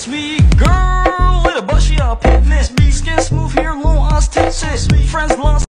sweet girl little a bushy up, pit, skin smooth, here, long, ass ostentatious, friends lost.